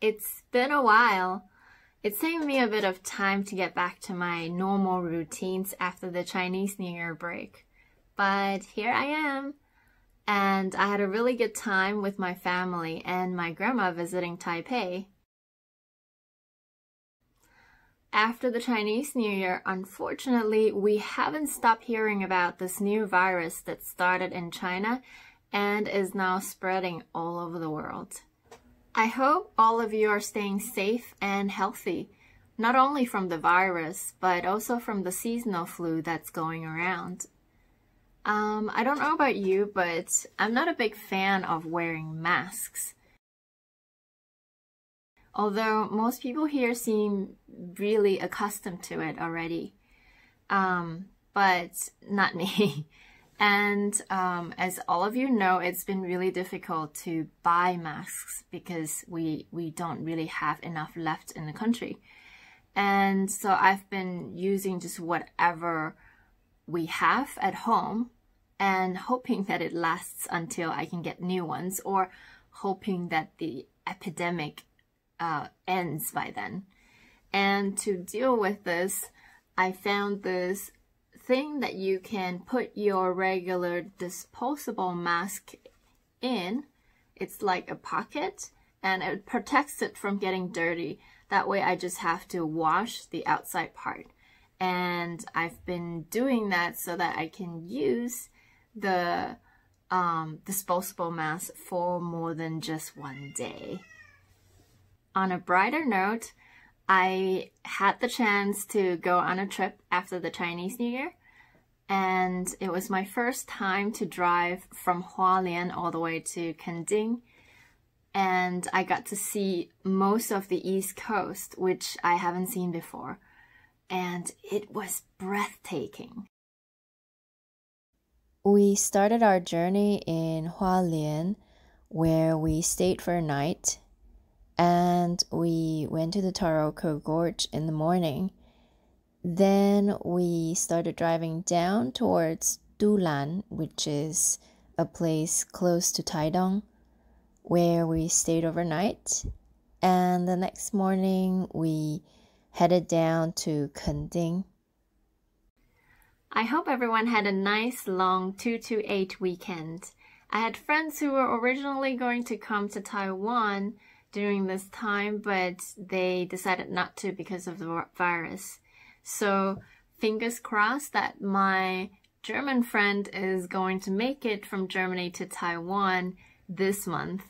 It's been a while. It saved me a bit of time to get back to my normal routines after the Chinese New Year break. But here I am. And I had a really good time with my family and my grandma visiting Taipei. After the Chinese New Year, unfortunately, we haven't stopped hearing about this new virus that started in China and is now spreading all over the world. I hope all of you are staying safe and healthy, not only from the virus, but also from the seasonal flu that's going around. Um, I don't know about you, but I'm not a big fan of wearing masks. Although most people here seem really accustomed to it already. Um, but not me. And um, as all of you know, it's been really difficult to buy masks because we we don't really have enough left in the country. And so I've been using just whatever we have at home and hoping that it lasts until I can get new ones or hoping that the epidemic uh, ends by then. And to deal with this, I found this thing that you can put your regular disposable mask in. It's like a pocket and it protects it from getting dirty. That way I just have to wash the outside part. And I've been doing that so that I can use the um, disposable mask for more than just one day. On a brighter note, I had the chance to go on a trip after the Chinese New Year, and it was my first time to drive from Hualien all the way to Kending, and I got to see most of the East Coast, which I haven't seen before, and it was breathtaking. We started our journey in Hualien, where we stayed for a night and we went to the Taroko Gorge in the morning. Then we started driving down towards Dulan, which is a place close to Taidong, where we stayed overnight. And the next morning we headed down to Kending. I hope everyone had a nice long 2 to 8 weekend. I had friends who were originally going to come to Taiwan during this time, but they decided not to because of the virus. So fingers crossed that my German friend is going to make it from Germany to Taiwan this month.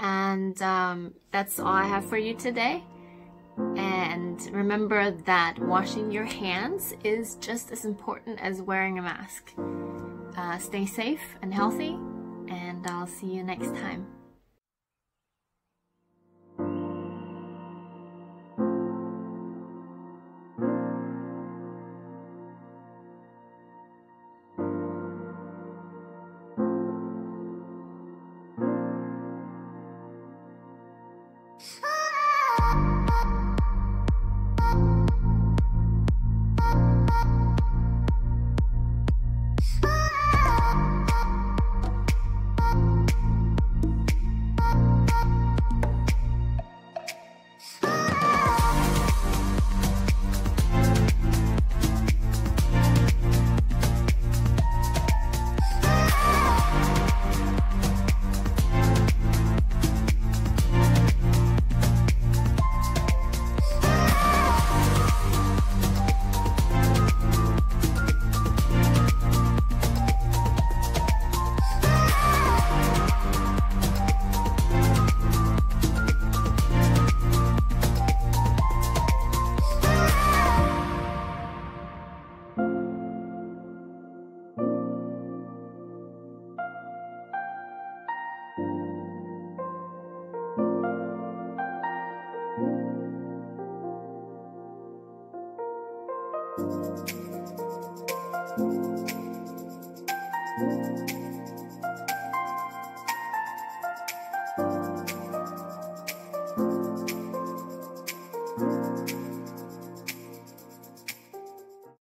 And um, that's all I have for you today. And remember that washing your hands is just as important as wearing a mask. Uh, stay safe and healthy, and I'll see you next time.